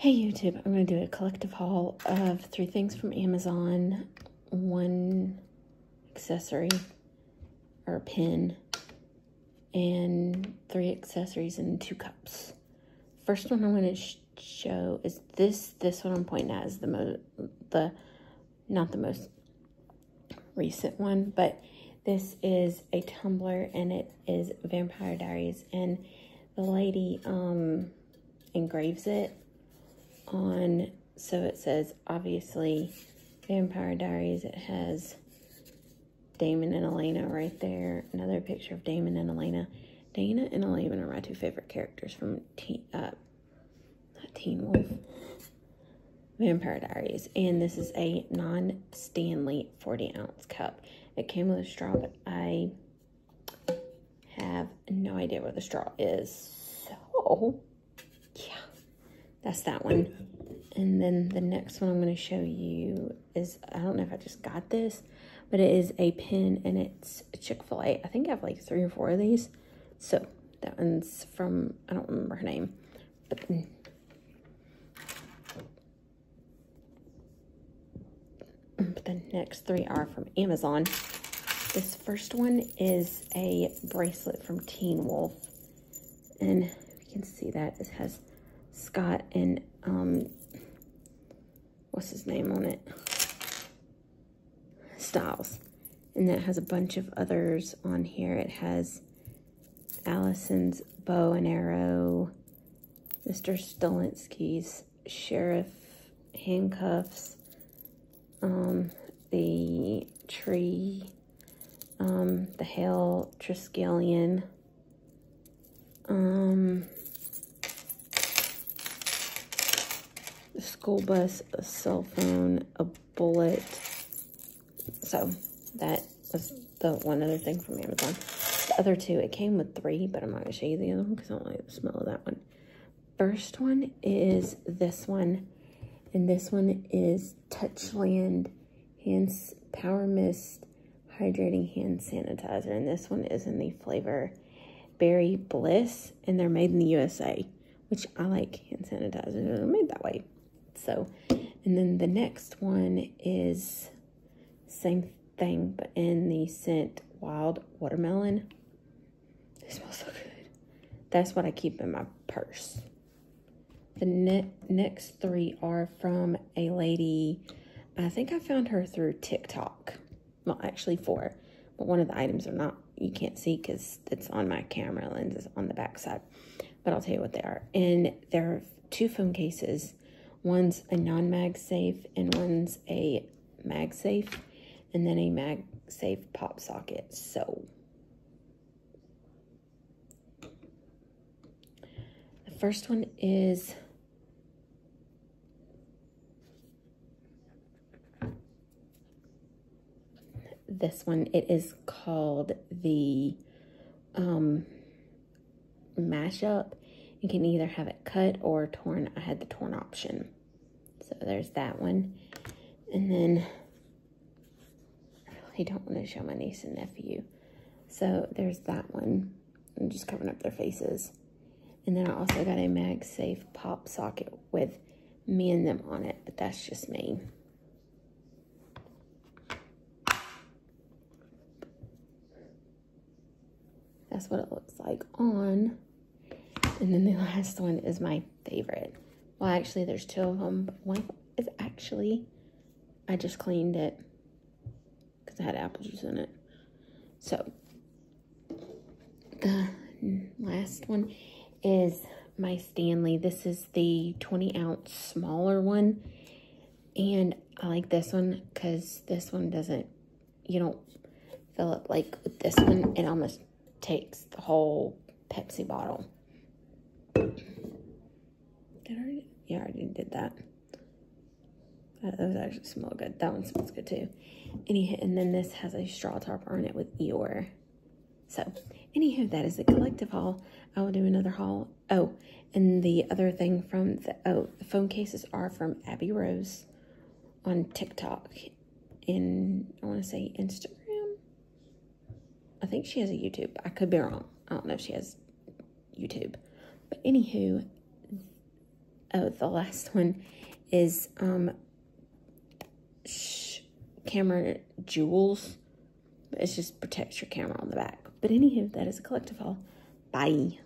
Hey YouTube, I'm going to do a collective haul of three things from Amazon, one accessory or a pin, and three accessories and two cups. First one I'm going to sh show is this. This one I'm pointing at is the most, the, not the most recent one, but this is a tumbler and it is Vampire Diaries and the lady um engraves it on, so it says, obviously, Vampire Diaries. It has Damon and Elena right there. Another picture of Damon and Elena. Dana and Elena are my two favorite characters from Teen, uh, Teen Wolf. Vampire Diaries. And this is a non-Stanley 40 ounce cup. It came with a straw, but I have no idea where the straw is. So. That's that one. And then the next one I'm going to show you is, I don't know if I just got this, but it is a pin and it's Chick-fil-A. I think I have like three or four of these. So that one's from, I don't remember her name, but mm. but the next three are from Amazon. This first one is a bracelet from Teen Wolf. And you can see that it has Scott and um, what's his name on it? Stiles. And that has a bunch of others on here. It has Allison's bow and arrow, Mr. Stilinski's sheriff handcuffs, um, the tree, um, the Hale Triskelion, um, a school bus, a cell phone, a bullet. So that was the one other thing from Amazon. The other two, it came with three, but I'm not going to show you the other one because I don't like the smell of that one. First one is this one. And this one is Touchland Hands Power Mist Hydrating Hand Sanitizer. And this one is in the flavor Berry Bliss. And they're made in the USA, which I like hand sanitizer. They're made that way. So, and then the next one is same thing, but in the scent Wild Watermelon. It smells so good. That's what I keep in my purse. The ne next three are from a lady, I think I found her through TikTok. Well, actually four, but one of the items are not, you can't see because it's on my camera lenses on the back side. But I'll tell you what they are. And there are two phone cases One's a non-MagSafe and one's a MagSafe and then a MagSafe pop socket. So the first one is this one. It is called the um, mashup you can either have it cut or torn. I had the torn option. So there's that one. And then I really don't want to show my niece and nephew. So there's that one. I'm just covering up their faces. And then I also got a MagSafe pop socket with me and them on it, but that's just me. That's what it looks like on. And then the last one is my favorite. Well, actually, there's two of them, but one is actually, I just cleaned it because I had apple juice in it. So, the last one is my Stanley. This is the 20 ounce smaller one. And I like this one because this one doesn't, you don't fill up like with this one. It almost takes the whole Pepsi bottle. Did I already? Yeah, I already did that. That, was actually smell good. That one smells good too. Any and then this has a straw topper on it with Eeyore. So, anywho, that is a collective haul. I will do another haul. Oh, and the other thing from the oh, the phone cases are from Abby Rose on TikTok. In I want to say Instagram. I think she has a YouTube. I could be wrong. I don't know if she has YouTube. But anywho, oh, the last one is um, camera jewels. It just protects your camera on the back. But anywho, that is a collective haul. Bye.